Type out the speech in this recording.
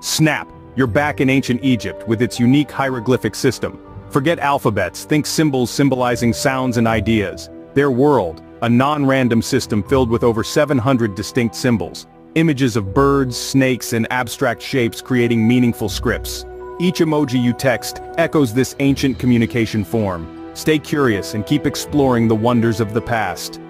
Snap! You're back in ancient Egypt with its unique hieroglyphic system. Forget alphabets, think symbols symbolizing sounds and ideas. Their world, a non-random system filled with over 700 distinct symbols. Images of birds, snakes, and abstract shapes creating meaningful scripts. Each emoji you text echoes this ancient communication form. Stay curious and keep exploring the wonders of the past.